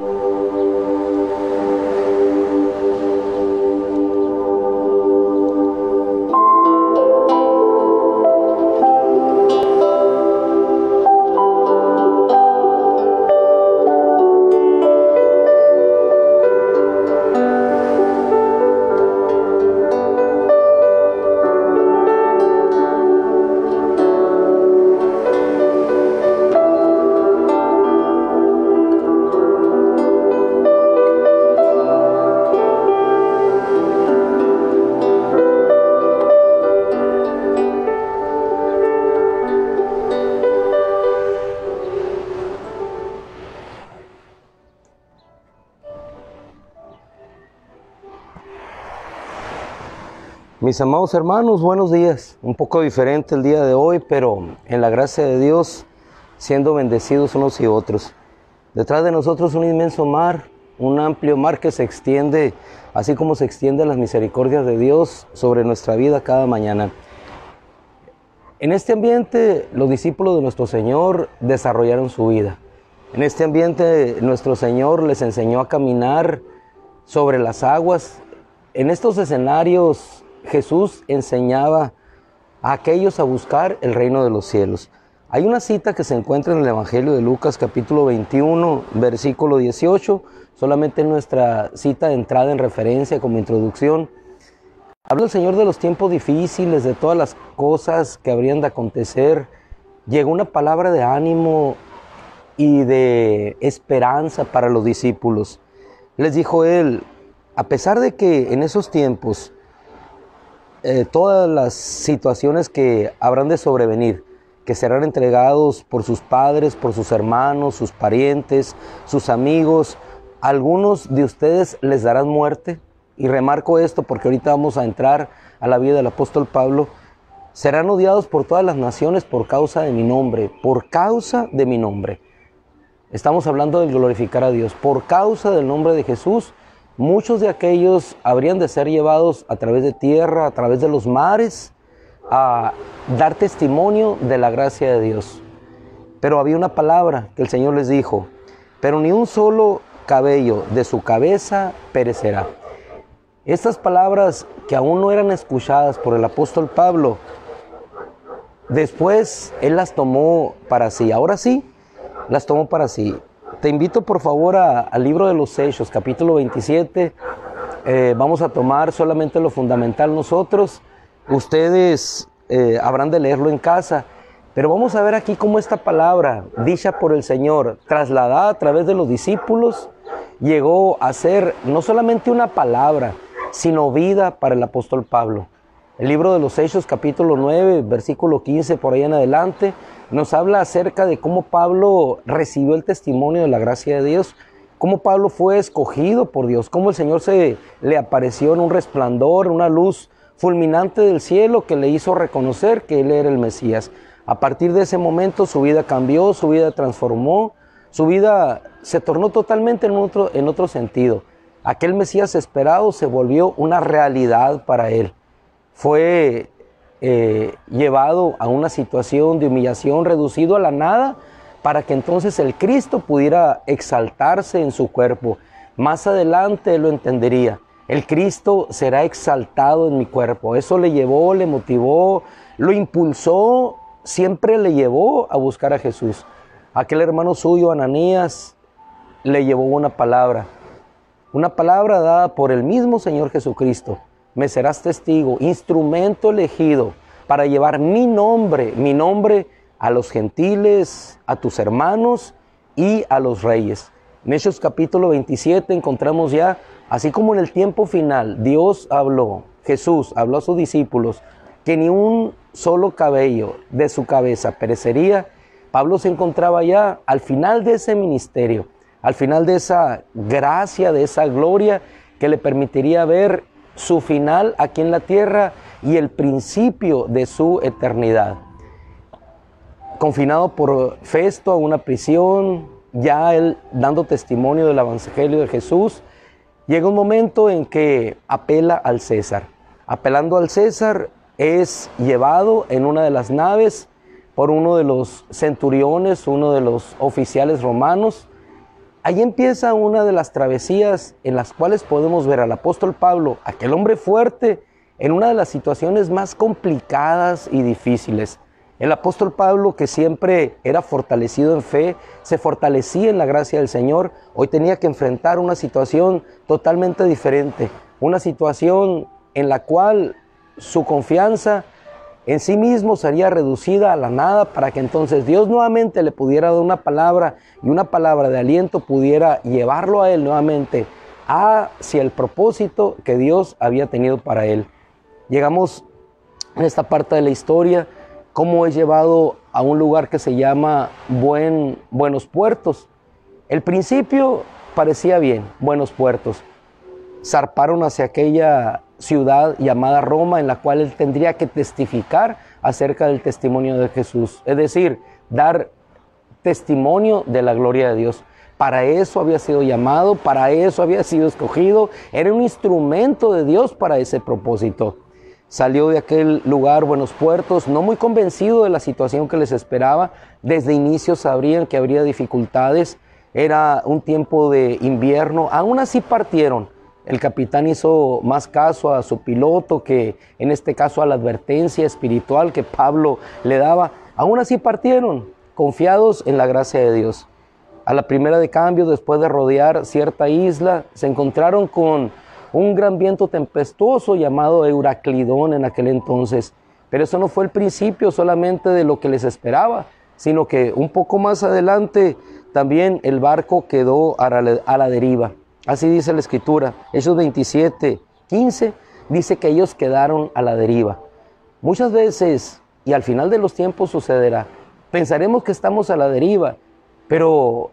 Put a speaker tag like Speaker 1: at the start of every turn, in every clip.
Speaker 1: you. Mis amados hermanos, buenos días. Un poco diferente el día de hoy, pero en la gracia de Dios, siendo bendecidos unos y otros. Detrás de nosotros un inmenso mar, un amplio mar que se extiende, así como se extienden las misericordias de Dios sobre nuestra vida cada mañana. En este ambiente, los discípulos de nuestro Señor desarrollaron su vida. En este ambiente, nuestro Señor les enseñó a caminar sobre las aguas. En estos escenarios Jesús enseñaba a aquellos a buscar el reino de los cielos. Hay una cita que se encuentra en el Evangelio de Lucas capítulo 21, versículo 18, solamente nuestra cita de entrada en referencia como introducción. Habla el Señor de los tiempos difíciles, de todas las cosas que habrían de acontecer. Llegó una palabra de ánimo y de esperanza para los discípulos. Les dijo él, a pesar de que en esos tiempos eh, todas las situaciones que habrán de sobrevenir, que serán entregados por sus padres, por sus hermanos, sus parientes, sus amigos. Algunos de ustedes les darán muerte. Y remarco esto porque ahorita vamos a entrar a la vida del apóstol Pablo. Serán odiados por todas las naciones por causa de mi nombre, por causa de mi nombre. Estamos hablando de glorificar a Dios. Por causa del nombre de Jesús muchos de aquellos habrían de ser llevados a través de tierra, a través de los mares, a dar testimonio de la gracia de Dios. Pero había una palabra que el Señor les dijo, pero ni un solo cabello de su cabeza perecerá. Estas palabras que aún no eran escuchadas por el apóstol Pablo, después él las tomó para sí. Ahora sí, las tomó para sí. Te invito por favor al libro de los Hechos, capítulo 27. Eh, vamos a tomar solamente lo fundamental nosotros. Ustedes eh, habrán de leerlo en casa. Pero vamos a ver aquí cómo esta palabra, dicha por el Señor, trasladada a través de los discípulos, llegó a ser no solamente una palabra, sino vida para el apóstol Pablo. El libro de los Hechos, capítulo 9, versículo 15, por ahí en adelante, nos habla acerca de cómo Pablo recibió el testimonio de la gracia de Dios, cómo Pablo fue escogido por Dios, cómo el Señor se le apareció en un resplandor, una luz fulminante del cielo que le hizo reconocer que él era el Mesías. A partir de ese momento su vida cambió, su vida transformó, su vida se tornó totalmente en otro, en otro sentido. Aquel Mesías esperado se volvió una realidad para él. Fue eh, llevado a una situación de humillación, reducido a la nada, para que entonces el Cristo pudiera exaltarse en su cuerpo. Más adelante lo entendería. El Cristo será exaltado en mi cuerpo. Eso le llevó, le motivó, lo impulsó, siempre le llevó a buscar a Jesús. Aquel hermano suyo, Ananías, le llevó una palabra. Una palabra dada por el mismo Señor Jesucristo me serás testigo, instrumento elegido para llevar mi nombre, mi nombre a los gentiles, a tus hermanos y a los reyes. En Hechos capítulo 27 encontramos ya, así como en el tiempo final, Dios habló, Jesús habló a sus discípulos, que ni un solo cabello de su cabeza perecería, Pablo se encontraba ya al final de ese ministerio, al final de esa gracia, de esa gloria que le permitiría ver su final aquí en la tierra y el principio de su eternidad. Confinado por Festo a una prisión, ya él dando testimonio del Evangelio de Jesús, llega un momento en que apela al César. Apelando al César, es llevado en una de las naves por uno de los centuriones, uno de los oficiales romanos, ahí empieza una de las travesías en las cuales podemos ver al apóstol Pablo, aquel hombre fuerte, en una de las situaciones más complicadas y difíciles. El apóstol Pablo, que siempre era fortalecido en fe, se fortalecía en la gracia del Señor, hoy tenía que enfrentar una situación totalmente diferente, una situación en la cual su confianza en sí mismo sería reducida a la nada para que entonces Dios nuevamente le pudiera dar una palabra y una palabra de aliento pudiera llevarlo a él nuevamente hacia el propósito que Dios había tenido para él. Llegamos en esta parte de la historia, cómo es llevado a un lugar que se llama Buen, Buenos Puertos. El principio parecía bien, Buenos Puertos. Zarparon hacia aquella ciudad llamada Roma en la cual él tendría que testificar acerca del testimonio de Jesús, es decir, dar testimonio de la gloria de Dios. Para eso había sido llamado, para eso había sido escogido, era un instrumento de Dios para ese propósito. Salió de aquel lugar, Buenos Puertos, no muy convencido de la situación que les esperaba. Desde inicio sabrían que habría dificultades, era un tiempo de invierno, aún así partieron el capitán hizo más caso a su piloto que en este caso a la advertencia espiritual que Pablo le daba. Aún así partieron, confiados en la gracia de Dios. A la primera de cambio, después de rodear cierta isla, se encontraron con un gran viento tempestuoso llamado Euraclidón en aquel entonces. Pero eso no fue el principio solamente de lo que les esperaba, sino que un poco más adelante también el barco quedó a la deriva. Así dice la escritura. Hechos 27, 15 dice que ellos quedaron a la deriva. Muchas veces, y al final de los tiempos sucederá, pensaremos que estamos a la deriva, pero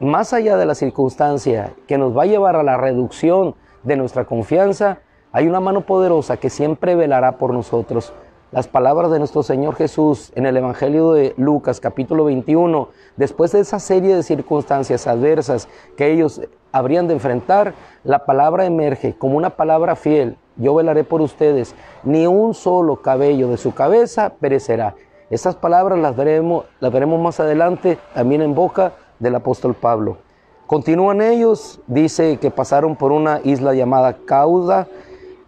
Speaker 1: más allá de la circunstancia que nos va a llevar a la reducción de nuestra confianza, hay una mano poderosa que siempre velará por nosotros. Las palabras de nuestro Señor Jesús en el Evangelio de Lucas capítulo 21, después de esa serie de circunstancias adversas que ellos habrían de enfrentar, la palabra emerge como una palabra fiel. Yo velaré por ustedes, ni un solo cabello de su cabeza perecerá. Estas palabras las veremos, las veremos más adelante también en boca del apóstol Pablo. Continúan ellos, dice que pasaron por una isla llamada Cauda.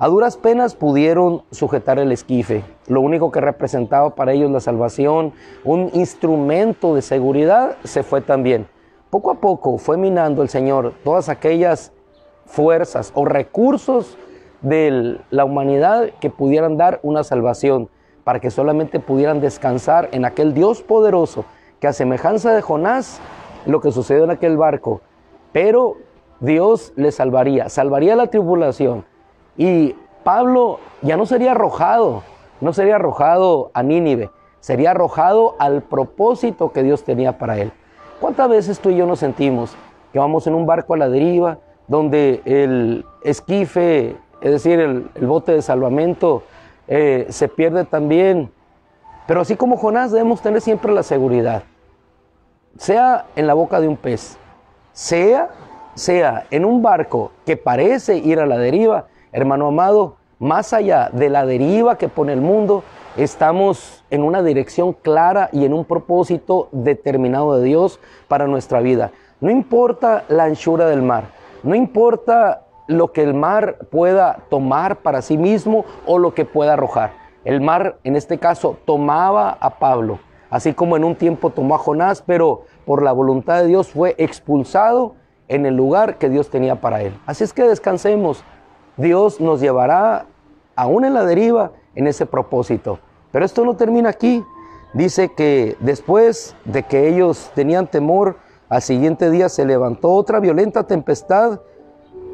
Speaker 1: A duras penas pudieron sujetar el esquife, lo único que representaba para ellos la salvación, un instrumento de seguridad, se fue también. Poco a poco fue minando el Señor todas aquellas fuerzas o recursos de la humanidad que pudieran dar una salvación, para que solamente pudieran descansar en aquel Dios poderoso, que a semejanza de Jonás, lo que sucedió en aquel barco, pero Dios le salvaría, salvaría la tribulación. Y Pablo ya no sería arrojado, no sería arrojado a Nínive, sería arrojado al propósito que Dios tenía para él. ¿Cuántas veces tú y yo nos sentimos que vamos en un barco a la deriva, donde el esquife, es decir, el, bote de salvamento, eh, se pierde también? Pero así como Jonás debemos tener siempre la seguridad, sea en la boca de un pez, sea, sea en un barco que parece ir a la deriva, hermano amado, más allá de la deriva que pone el mundo, estamos en una dirección clara y en un propósito determinado de Dios para nuestra vida. No importa la anchura del mar, no importa lo que el mar pueda tomar para sí mismo o lo que pueda arrojar. El mar, en este caso, tomaba a Pablo, así como en un tiempo tomó a Jonás, pero por la voluntad de Dios fue expulsado en el lugar que Dios tenía para él. Así es que descansemos. Dios nos llevará aún en la deriva en ese propósito. Pero esto no termina aquí. Dice que después de que ellos tenían temor, al siguiente día se levantó otra violenta tempestad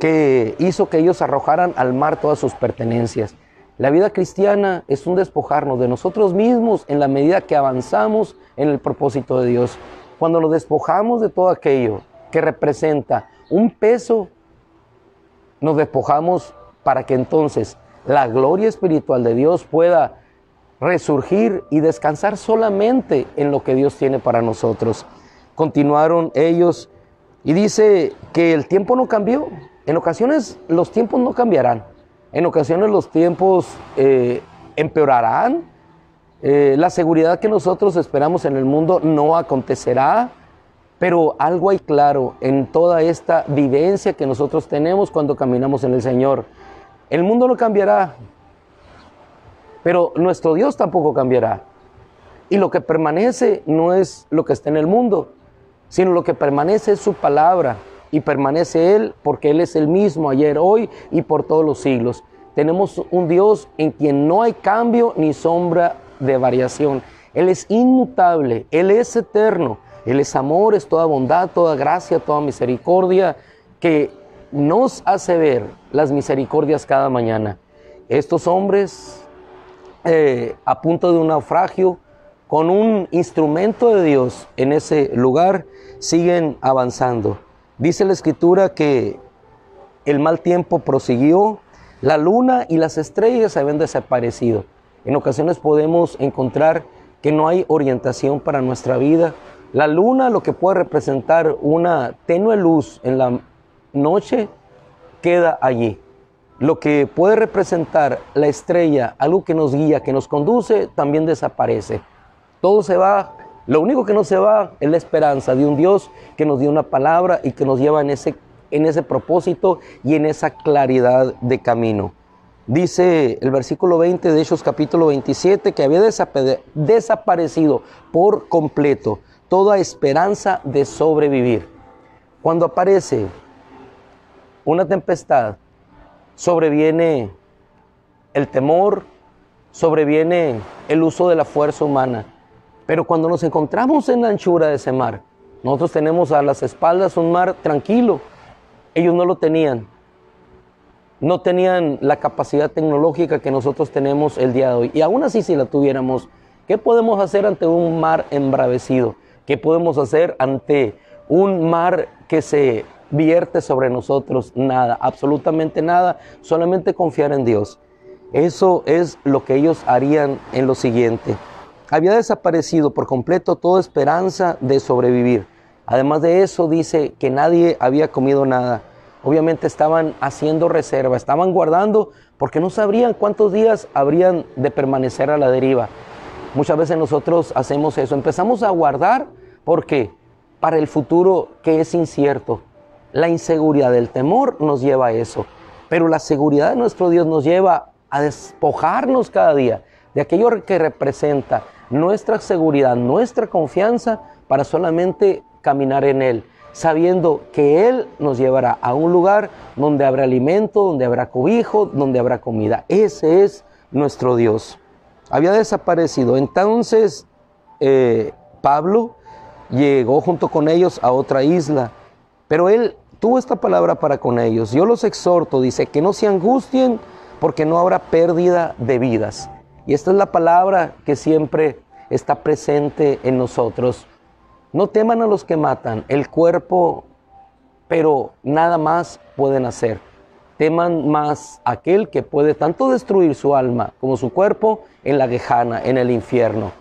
Speaker 1: que hizo que ellos arrojaran al mar todas sus pertenencias. La vida cristiana es un despojarnos de nosotros mismos en la medida que avanzamos en el propósito de Dios. Cuando nos despojamos de todo aquello que representa un peso, nos despojamos para que entonces la gloria espiritual de Dios pueda resurgir y descansar solamente en lo que Dios tiene para nosotros. Continuaron ellos y dice que el tiempo no cambió. En ocasiones los tiempos no cambiarán. En ocasiones los tiempos eh, empeorarán. Eh, la seguridad que nosotros esperamos en el mundo no acontecerá. Pero algo hay claro en toda esta vivencia que nosotros tenemos cuando caminamos en el Señor. El mundo no cambiará, pero nuestro Dios tampoco cambiará. Y lo que permanece no es lo que está en el mundo, sino lo que permanece es su palabra. Y permanece Él porque Él es el mismo ayer, hoy y por todos los siglos. Tenemos un Dios en quien no hay cambio ni sombra de variación. Él es inmutable, Él es eterno, Él es amor, es toda bondad, toda gracia, toda misericordia, que nos hace ver las misericordias cada mañana. Estos hombres eh, a punto de un naufragio, con un instrumento de Dios en ese lugar, siguen avanzando. Dice la escritura que el mal tiempo prosiguió, la luna y las estrellas habían desaparecido. En ocasiones podemos encontrar que no hay orientación para nuestra vida. La luna, lo que puede representar una tenue luz en la noche, queda allí. Lo que puede representar la estrella, algo que nos guía, que nos conduce, también desaparece. Todo se va. Lo único que no se va es la esperanza de un Dios que nos dio una palabra y que nos lleva en ese, en ese propósito y en esa claridad de camino. Dice el versículo 20 de Hechos capítulo 27 que había desaparecido por completo toda esperanza de sobrevivir. Cuando aparece una tempestad, sobreviene el temor, sobreviene el uso de la fuerza humana. Pero cuando nos encontramos en la anchura de ese mar, nosotros tenemos a las espaldas un mar tranquilo. Ellos no lo tenían no tenían la capacidad tecnológica que nosotros tenemos el día de hoy. Y aún así, si la tuviéramos, ¿qué podemos hacer ante un mar embravecido? ¿Qué podemos hacer ante un mar que se vierte sobre nosotros? Nada, absolutamente nada, solamente confiar en Dios. Eso es lo que ellos harían en lo siguiente. Había desaparecido por completo toda esperanza de sobrevivir. Además de eso, dice que nadie había comido nada obviamente estaban haciendo reserva, estaban guardando porque no sabrían cuántos días habrían de permanecer a la deriva. Muchas veces nosotros hacemos eso, empezamos a guardar porque para el futuro que es incierto. La inseguridad del temor nos lleva a eso, pero la seguridad de nuestro Dios nos lleva a despojarnos cada día de aquello que representa nuestra seguridad, nuestra confianza para solamente caminar en Él sabiendo que Él nos llevará a un lugar donde habrá alimento, donde habrá cobijo, donde habrá comida. Ese es nuestro Dios. Había desaparecido. Entonces eh, Pablo llegó junto con ellos a otra isla, pero él tuvo esta palabra para con ellos. Yo los exhorto, dice, que no se angustien porque no habrá pérdida de vidas. Y esta es la palabra que siempre está presente en nosotros. No teman a los que matan el cuerpo, pero nada más pueden hacer. Teman más aquel que puede tanto destruir su alma como su cuerpo en la quejana, en el infierno.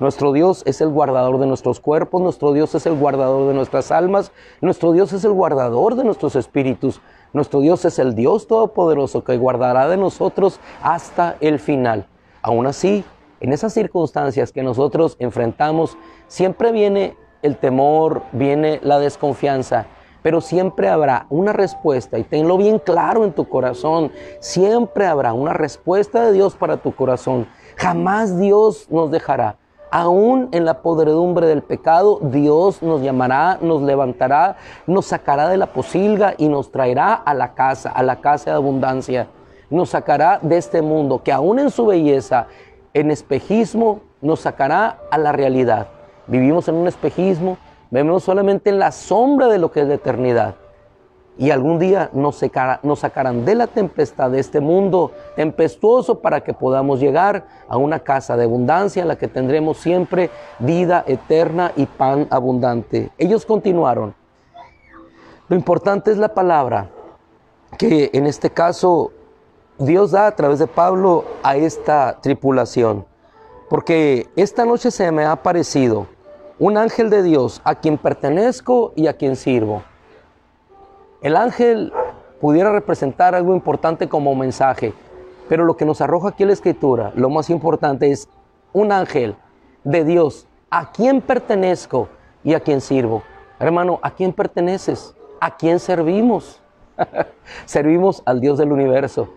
Speaker 1: Nuestro Dios es el guardador de nuestros cuerpos, nuestro Dios es el guardador de nuestras almas, nuestro Dios es el guardador de nuestros espíritus, nuestro Dios es el Dios todopoderoso que guardará de nosotros hasta el final. Aún así, en esas circunstancias que nosotros enfrentamos, siempre viene el temor, viene la desconfianza, pero siempre habrá una respuesta y tenlo bien claro en tu corazón, siempre habrá una respuesta de Dios para tu corazón. Jamás Dios nos dejará. Aún en la podredumbre del pecado, Dios nos llamará, nos levantará, nos sacará de la posilga y nos traerá a la casa, a la casa de abundancia. Nos sacará de este mundo que aún en su belleza, en espejismo, nos sacará a la realidad. Vivimos en un espejismo, vemos solamente en la sombra de lo que es la eternidad. Y algún día nos, sacarán de la tempestad de este mundo tempestuoso para que podamos llegar a una casa de abundancia en la que tendremos siempre vida eterna y pan abundante. Ellos continuaron. Lo importante es la palabra que en este caso Dios da a través de Pablo a esta tripulación. Porque esta noche se me ha parecido un ángel de Dios a quien pertenezco y a quien sirvo. El ángel pudiera representar algo importante como mensaje, pero lo que nos arroja aquí la escritura, lo más importante es un ángel de Dios a quien pertenezco y a quien sirvo. Hermano, ¿a quién perteneces? ¿A quién servimos? servimos al Dios del universo.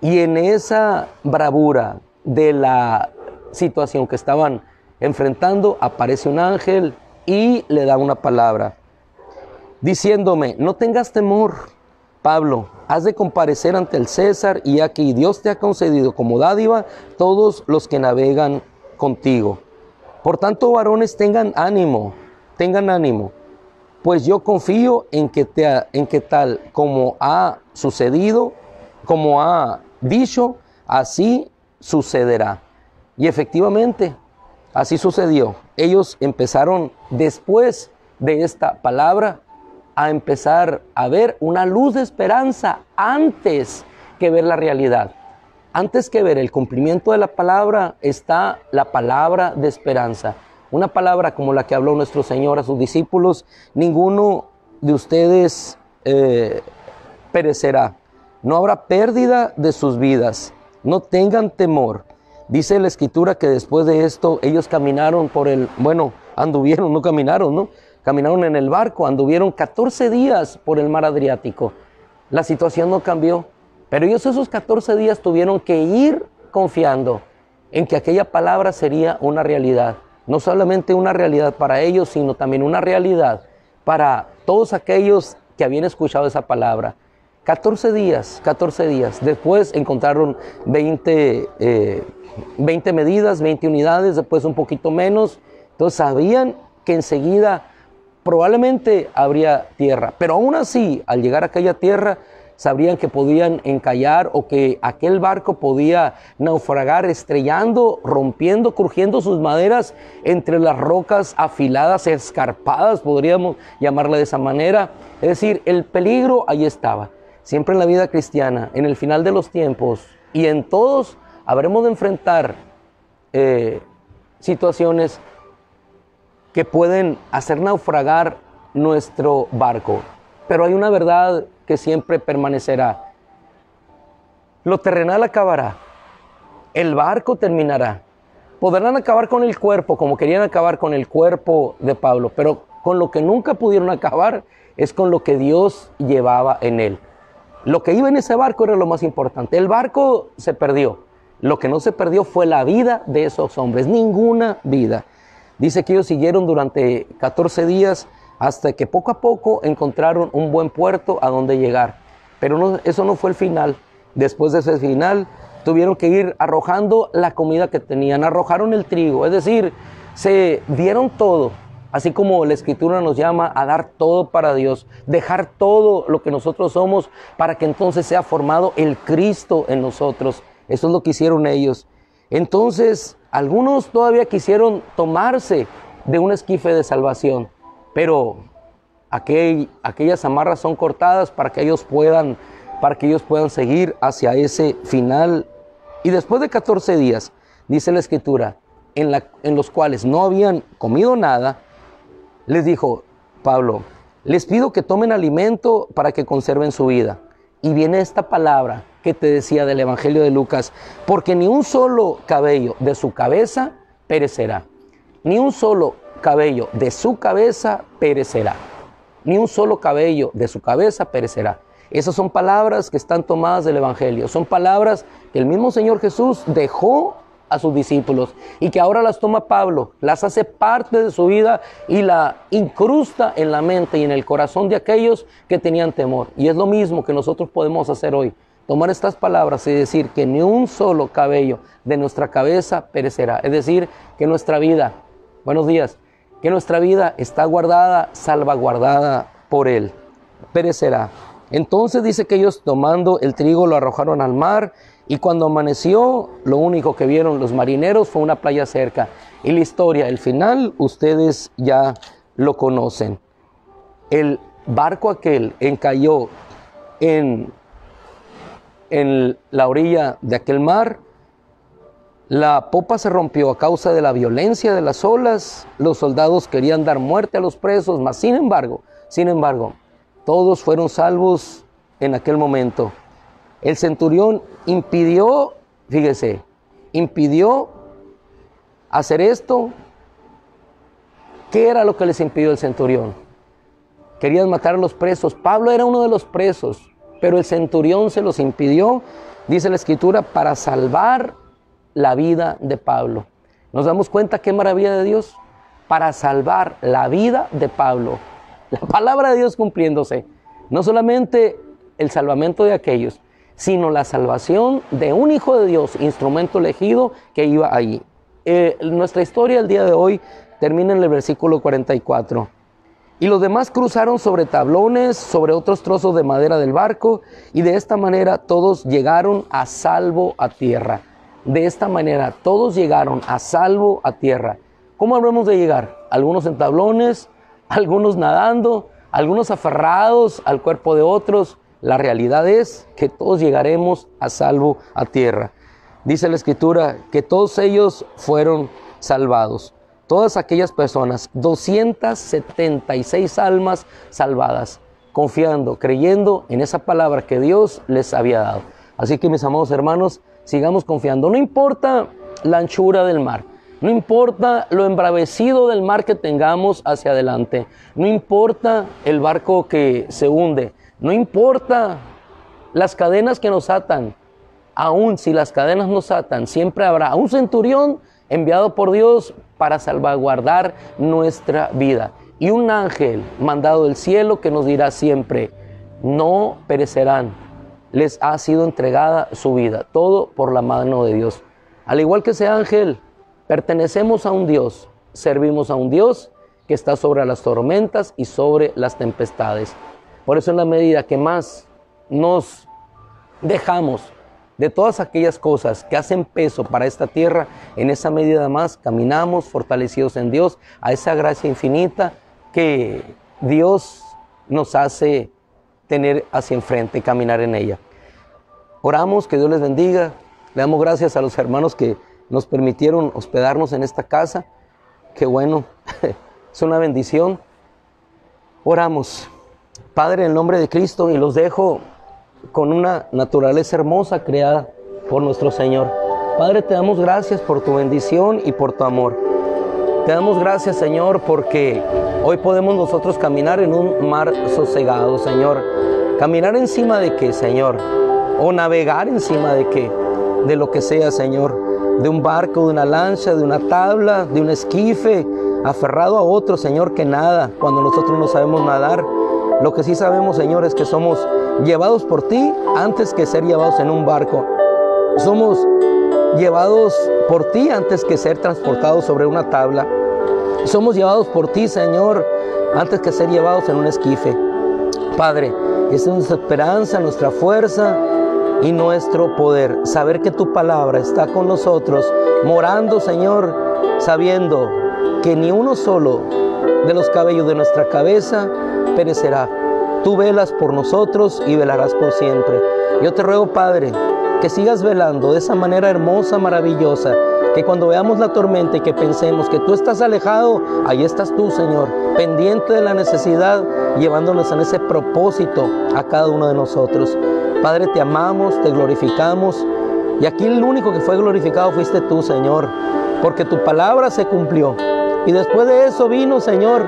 Speaker 1: Y en esa bravura de la situación que estaban enfrentando, aparece un ángel y le da una palabra, diciéndome, no tengas temor, Pablo, has de comparecer ante el César y aquí Dios te ha concedido como dádiva todos los que navegan contigo. Por tanto, varones, tengan ánimo, tengan ánimo, pues yo confío en que, te, en que tal como ha sucedido, como ha dicho, así sucederá. Y efectivamente, así sucedió. Ellos empezaron después de esta palabra a empezar a ver una luz de esperanza antes que ver la realidad. Antes que ver el cumplimiento de la palabra está la palabra de esperanza. Una palabra como la que habló nuestro Señor a sus discípulos, ninguno de ustedes eh, perecerá. No habrá pérdida de sus vidas. No tengan temor. Dice la escritura que después de esto ellos caminaron por el, bueno, anduvieron, no caminaron, ¿no? Caminaron en el barco, anduvieron 14 días por el mar Adriático. La situación no cambió. Pero ellos esos 14 días tuvieron que ir confiando en que aquella palabra sería una realidad. No solamente una realidad para ellos, sino también una realidad para todos aquellos que habían escuchado esa palabra. 14 días, 14 días. Después encontraron 20, 20 eh, medidas, 20 unidades, después un poquito menos. Entonces sabían que enseguida probablemente habría tierra. Pero aún así, al llegar a aquella tierra, sabrían que podían encallar o que aquel barco podía naufragar estrellando, rompiendo, crujiendo sus maderas entre las rocas afiladas, escarpadas, podríamos llamarle de esa manera. Es decir, el peligro ahí estaba. Siempre en la vida cristiana, en el final de los tiempos y en todos habremos de enfrentar eh, situaciones que pueden hacer naufragar nuestro barco. Pero hay una verdad que siempre permanecerá. Lo terrenal acabará, el barco terminará. Podrán acabar con el cuerpo como querían acabar con el cuerpo de Pablo, pero con lo que nunca pudieron acabar es con lo que Dios llevaba en él. Lo que iba en ese barco era lo más importante. El barco se perdió. Lo que no se perdió fue la vida de esos hombres, ninguna vida. Dice que ellos siguieron durante 14 días hasta que poco a poco encontraron un buen puerto a donde llegar. Pero eso no fue el final. Después de ese final, tuvieron que ir arrojando la comida que tenían, arrojaron el trigo, es decir, se dieron todo, así como la escritura nos llama a dar todo para Dios, dejar todo lo que nosotros somos para que entonces sea formado el Cristo en nosotros. Eso es lo que hicieron ellos. Entonces, algunos todavía quisieron tomarse de un esquife de salvación pero aquellas amarras son cortadas para que ellos puedan para que ellos puedan seguir hacia ese final. Y después de 14 días, dice la escritura, en, los cuales no habían comido nada, les dijo Pablo, les pido que tomen alimento para que conserven su vida. Y viene esta palabra que te decía del Evangelio de Lucas, porque ni un solo cabello de su cabeza perecerá, ni un solo cabello de su cabeza perecerá. Ni un solo cabello de su cabeza perecerá. Esas son palabras que están tomadas del Evangelio. Son palabras que el mismo Señor Jesús dejó a sus discípulos y que ahora las toma Pablo, las hace parte de su vida y la incrusta en la mente y en el corazón de aquellos que tenían temor. Y es lo mismo que nosotros podemos hacer hoy. Tomar estas palabras y decir que ni un solo cabello de nuestra cabeza perecerá. Es decir, que nuestra vida, buenos días, que nuestra vida está guardada, salvaguardada por Él. Perecerá. Entonces dice que ellos tomando el trigo lo arrojaron al mar y cuando amaneció lo único que vieron los marineros fue una playa cerca. Y la historia, el final, ustedes ya lo conocen. El barco aquel encalló en, en la orilla de aquel mar la popa se rompió a causa de la violencia de las olas. Los soldados querían dar muerte a los presos, mas sin embargo, sin embargo, todos fueron salvos en aquel momento. El centurión impidió, fíjese, impidió hacer esto. ¿Qué era lo que les impidió el centurión? querían matar a los presos. Pablo era uno de los presos, pero el centurión se los impidió, dice la escritura, para salvar la vida de Pablo. Nos damos cuenta qué maravilla de Dios para salvar la vida de Pablo. La palabra de Dios cumpliéndose. No solamente el salvamento de aquellos, sino la salvación de un hijo de Dios, instrumento elegido que iba allí. Eh, nuestra historia el día de hoy termina en el versículo 44. Y los demás cruzaron sobre tablones, sobre otros trozos de madera del barco, y de esta manera todos llegaron a salvo a tierra. De esta manera todos llegaron a salvo a tierra. ¿Cómo habremos de llegar? Algunos en tablones, algunos nadando, algunos aferrados al cuerpo de otros. La realidad es que todos llegaremos a salvo a tierra. Dice la escritura que todos ellos fueron salvados todas aquellas personas, 276 almas salvadas, confiando, creyendo en esa palabra que Dios les había dado. Así que mis amados hermanos, sigamos confiando. No importa la anchura del mar, no importa lo embravecido del mar que tengamos hacia adelante, no importa el barco que se hunde, no importa las cadenas que nos atan, aún si las cadenas nos atan, siempre habrá un centurión enviado por Dios para salvaguardar nuestra vida. Y un ángel mandado del cielo que nos dirá siempre, no perecerán, les ha sido entregada su vida, todo por la mano de Dios. Al igual que ese ángel, pertenecemos a un Dios, servimos a un Dios que está sobre las tormentas y sobre las tempestades. Por eso en la medida que más nos dejamos de todas aquellas cosas que hacen peso para esta tierra, en esa medida más caminamos fortalecidos en Dios, a esa gracia infinita que Dios nos hace tener hacia enfrente, caminar en ella. Oramos, que Dios les bendiga. Le damos gracias a los hermanos que nos permitieron hospedarnos en esta casa. Qué bueno, es una bendición. Oramos. Padre, en el nombre de Cristo, y los dejo con una naturaleza hermosa creada por nuestro Señor. Padre, te damos gracias por tu bendición y por tu amor. Te damos gracias, Señor, porque hoy podemos nosotros caminar en un mar sosegado, Señor. Caminar encima de qué, Señor? O navegar encima de qué? De lo que sea, Señor. De un barco, de una lancha, de una tabla, de un esquife, aferrado a otro, Señor, que nada, cuando nosotros no sabemos nadar. Lo que sí sabemos, Señor, es que somos llevados por ti antes que ser llevados en un barco. Somos llevados por ti antes que ser transportados sobre una tabla. Somos llevados por ti, Señor, antes que ser llevados en un esquife. Padre, es nuestra esperanza, nuestra fuerza y nuestro poder. Saber que tu palabra está con nosotros, morando, Señor, sabiendo que ni uno solo de los cabellos de nuestra cabeza perecerá Tú velas por nosotros y velarás por siempre. Yo te ruego, Padre, que sigas velando de esa manera hermosa, maravillosa, que cuando veamos la tormenta y que pensemos que tú estás alejado, ahí estás tú, Señor, pendiente de la necesidad, llevándonos en ese propósito a cada uno de nosotros. Padre, te amamos, te glorificamos, y aquí el único que fue glorificado fuiste tú, Señor, porque tu palabra se cumplió. Y después de eso vino, Señor,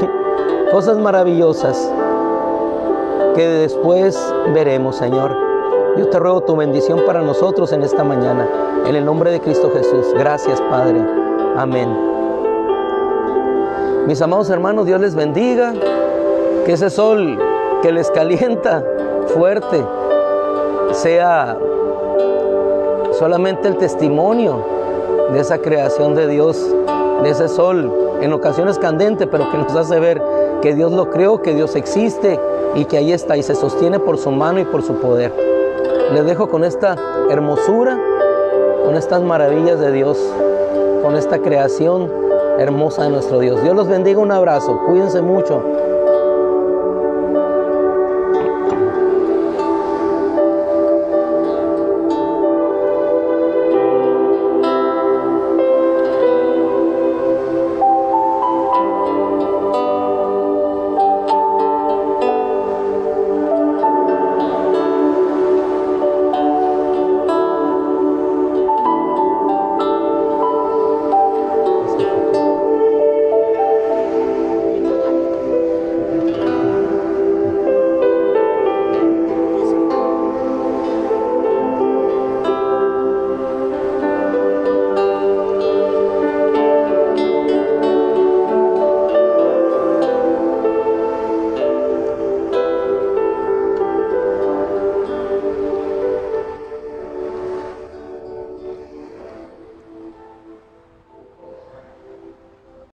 Speaker 1: cosas maravillosas que después veremos, Señor. Yo te ruego tu bendición para nosotros en esta mañana. En el nombre de Cristo Jesús. Gracias, Padre. Amén. Mis amados hermanos, Dios les bendiga. Que ese sol que les calienta fuerte sea solamente el testimonio de esa creación de Dios, de ese sol en ocasiones candente, pero que nos hace ver que Dios lo creó, que Dios existe y que ahí está y se sostiene por su mano y por su poder. Les dejo con esta hermosura, con estas maravillas de Dios, con esta creación hermosa de nuestro Dios. Dios los bendiga, un abrazo, cuídense mucho.